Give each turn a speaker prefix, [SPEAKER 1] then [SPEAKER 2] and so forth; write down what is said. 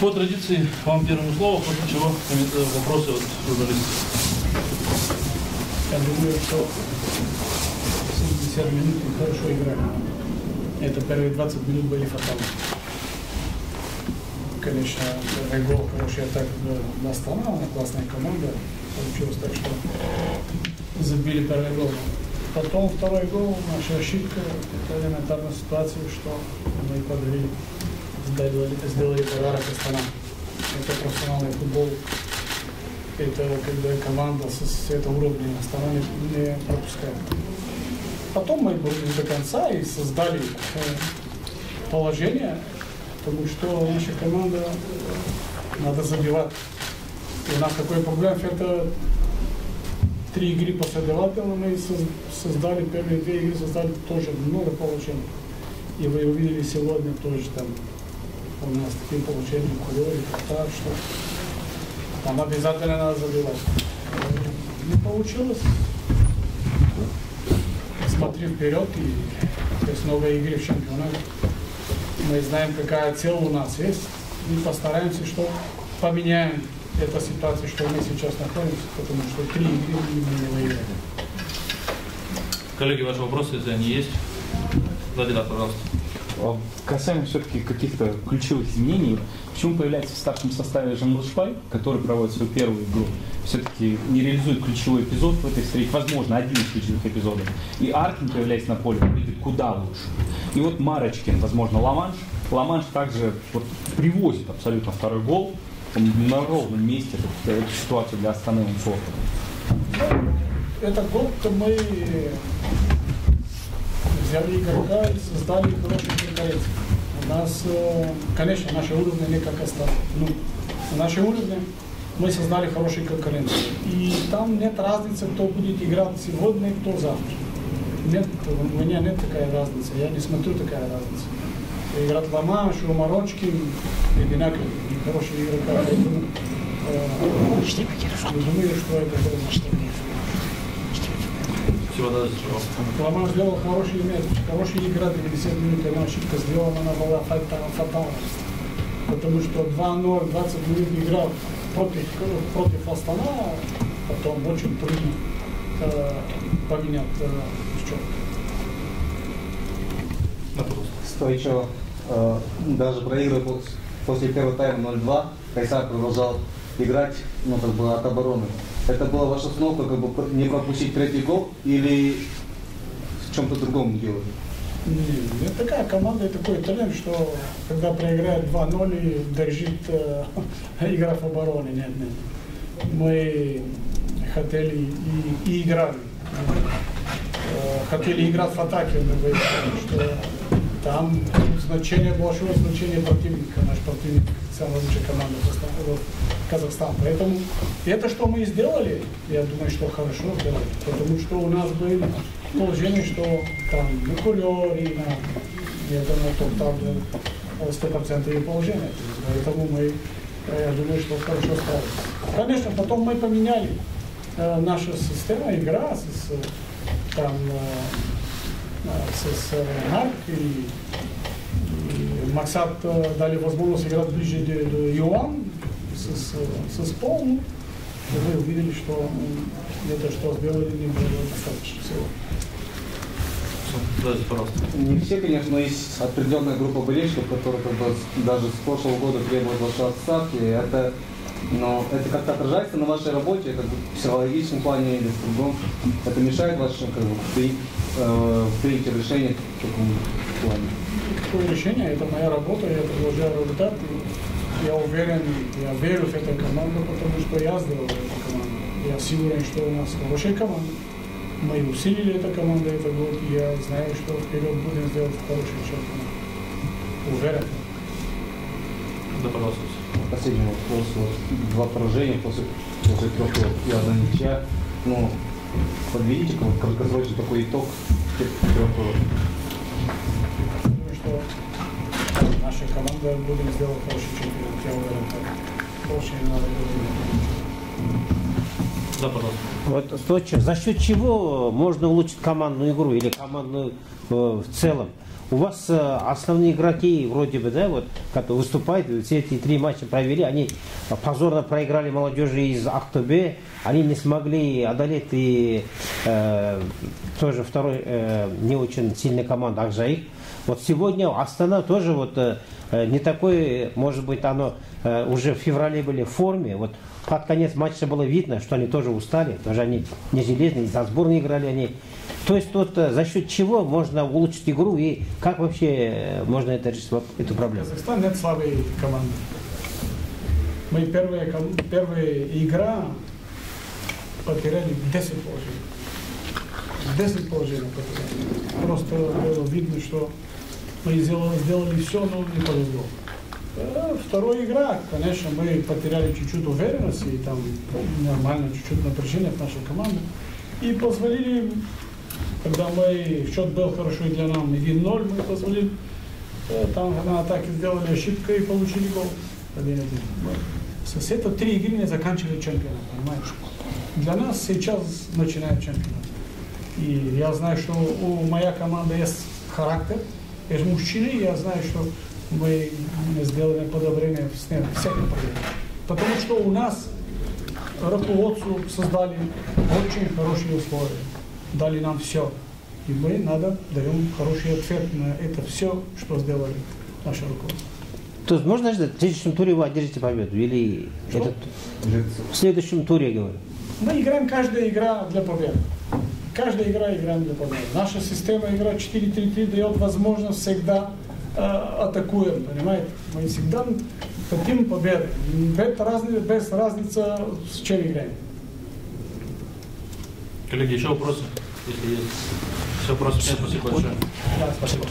[SPEAKER 1] По традиции вам первому слово, после чего вопросы от журналистов.
[SPEAKER 2] Я думаю, что 70 минут мы хорошо играли. Это первые 20 минут были фатальны. Конечно, первый гол хороший атак на Астана, она классная команда. Получилось так, что забили первый гол. Потом второй гол, наша ошибка, это элементарная ситуация, что мы подарили, сделали, сделали подарок Астана. Это профессиональный футбол, это когда команда с, с этого уровня Астана не, не пропускает. Потом мы боролись до конца и создали э, положение, потому что наша команда э, надо забивать. И у нас такой проблем, это три игры последовательно мы соз- создали, первые две игры создали тоже много положений. И вы увидели сегодня тоже там у нас такие положения, кулери, так что там обязательно надо забивать. Не получилось. Смотри вперед и то есть много игр в чемпионате. Мы знаем, какая цель у нас есть. И постараемся, что поменяем эту ситуацию, что мы сейчас находимся, потому что три игры мы не выиграли.
[SPEAKER 1] Коллеги, ваши вопросы, если они есть? Владимир, пожалуйста.
[SPEAKER 3] А Касаемо все-таки каких-то ключевых изменений, почему появляется в старшем составе Жанглашпай, который проводит свою первую игру, все-таки не реализует ключевой эпизод в этой встрече, возможно, один из ключевых эпизодов. И Аркин, появляясь на поле, выглядит куда лучше. И вот Марочкин, возможно, Ламанш. Ламанш также вот привозит абсолютно второй гол. Он на ровном месте эту, эту ситуацию для Астаны он создал.
[SPEAKER 2] Этот год мы взяли игрока и создали хорошую конкуренцию. У нас, э, конечно, наши уровни не как остальные. Ну, наши уровни мы создали хорошую конкуренцию. И там нет разницы, кто будет играть сегодня и кто завтра. Нет, у меня нет такая разницы. Я не смотрю такая разница. Играть Ламаш, Умарочкин, одинаковые, хорошие э, не думаю, что это.
[SPEAKER 1] Всего пожалуйста.
[SPEAKER 2] Ламар сделал хороший мяч, хорошая игра, 90 минут, она ошибка сделана, она была фата- фатальна. Потому что 2-0, 20 минут играл против, против Астана, потом очень трудно э, поменять э, счет.
[SPEAKER 4] Стойчиво. Э, Даже проигрывая пос- после первого тайма 0-2, Кайсар продолжал играть ну, как бы от обороны. Это была ваша установка как бы не пропустить третий гол или в чем-то другом делали?
[SPEAKER 2] Не, не такая команда и такой талант, что когда проиграет 2-0 и держит э, игра в обороне. Нет, нет. Мы хотели и, и играли. Э, хотели играть в атаке, что там значение большое значение противника. Наш противник самая лучшая команда вот, Казахстана. Поэтому это, что мы сделали, я думаю, что хорошо сделали. Потому что у нас были положение, что там на курьере, на, я думаю, что там э, стопроцентное положение. Поэтому мы, э, я думаю, что хорошо справились. Конечно, потом мы поменяли э, нашу систему, игра с, там, э, э, с, с э, Марк и, Максат э, дали возможность играть ближе до, до Юан с, с, с Полом. И мы увидели, что это, что сделали, не было достаточно всего.
[SPEAKER 1] Пожалуйста.
[SPEAKER 4] Не все, конечно, но есть определенная группа болельщиков, которые как бы даже с прошлого года требуют вашей отставки. Это, но это как-то отражается на вашей работе, как бы в психологическом плане или в другом. Это мешает вашим как бы, при, э, принятию решений в таком плане.
[SPEAKER 2] Такое решение, это моя работа, я продолжаю результат. И я уверен, я верю в эту команду, потому что я сделал эту команду. Я сигурен, что у нас хорошая команда. Мы усилили эту команду этот год, и я знаю, что вперед будем сделать хороший чемпионат. Уверен.
[SPEAKER 1] Да, пожалуйста.
[SPEAKER 4] Последний вопрос. Два поражения после, после трех и одна ничья. Ну, подведите как- краткосрочный такой итог трех туров.
[SPEAKER 2] Думаю, что наша команда будем сделать хороший чемпионат. Я уверен, так. Не надо говорить.
[SPEAKER 1] Да, пожалуйста.
[SPEAKER 5] Вот, Стойчев, за счет чего можно улучшить командную игру или командную э, в целом? у вас э, основные игроки, вроде бы, да, вот, которые выступают, все эти три матча провели, они позорно проиграли молодежи из Ахтубе, они не смогли одолеть и э, тоже второй э, не очень сильная команда Акжаик. Вот сегодня Астана тоже вот э, э, не такой, может быть, оно э, уже в феврале были в форме. Вот под конец матча было видно, что они тоже устали, тоже они не железные, за сборные играли они. То есть вот за счет чего можно улучшить игру и как вообще можно это решить эту проблему?
[SPEAKER 2] Казахстан нет слабой команды. Мы первая, первая игра потеряли 10 положений. 10 положений потеряли. Просто видно, что мы сделали, сделали все, но не повезло. Э, Вторая игра, конечно, мы потеряли чуть-чуть уверенности, и там нормально чуть-чуть напряжение от нашей команды. И позволили, когда мы, счет был хороший для нас, 1-0, мы позволили Э, Там на атаке сделали ошибку и получили гол. 1-1. Вот. С это три игры не заканчивали чемпионат, понимаешь? Для нас сейчас начинает чемпионат. И я знаю, что у моя команда есть характер, есть мужчины, и я знаю, что мы сделали подобрение с ним, всех направлений. Потому что у нас руководству создали очень хорошие условия, дали нам все. И мы надо даем хороший ответ на это все, что сделали наше руководство.
[SPEAKER 5] То есть можно ждать, в следующем туре вы одержите победу? Или
[SPEAKER 2] Что?
[SPEAKER 5] этот- в следующем туре, я говорю?
[SPEAKER 2] Мы играем каждая игра для победы. Каждая игра играем победы. Наша система игра 4-3-3 дает возможность всегда э, атакуем, понимаете? Мы всегда хотим победы. Без, разни- без разницы, с чем играем.
[SPEAKER 1] Коллеги, еще вопросы? Если есть. Все, вопросов нет, спасибо большое.
[SPEAKER 2] Да, спасибо.